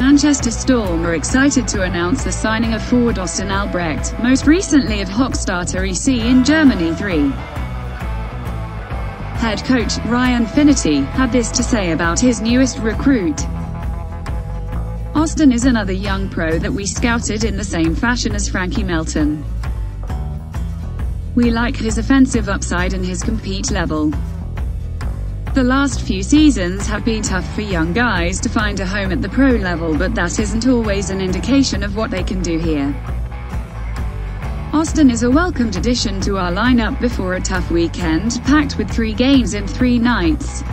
Manchester Storm are excited to announce the signing of forward Austin Albrecht, most recently of Höchstadter EC in Germany 3. Head coach, Ryan Finnerty, had this to say about his newest recruit. Austin is another young pro that we scouted in the same fashion as Frankie Melton. We like his offensive upside and his compete level. The last few seasons have been tough for young guys to find a home at the pro level but that isn't always an indication of what they can do here. Austin is a welcomed addition to our lineup before a tough weekend, packed with three games in three nights.